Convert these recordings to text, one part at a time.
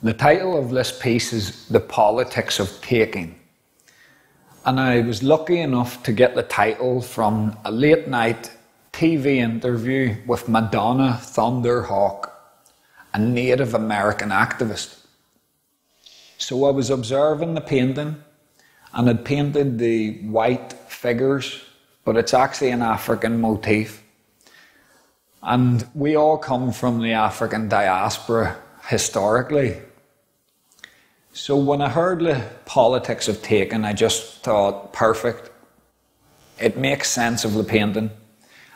The title of this piece is The Politics of Taking. And I was lucky enough to get the title from a late night TV interview with Madonna Thunderhawk, a Native American activist. So I was observing the painting and had painted the white figures, but it's actually an African motif. And we all come from the African diaspora historically. So when I heard the politics of taking, I just thought, perfect. It makes sense of the painting.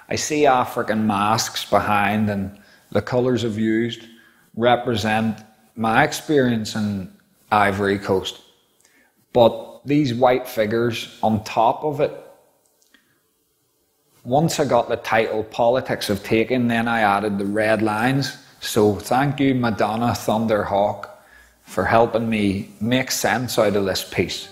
I see African masks behind, and the colours I've used represent my experience in Ivory Coast. But these white figures on top of it, once I got the title Politics of Taking, then I added the red lines. So thank you, Madonna Thunderhawk for helping me make sense out of this piece.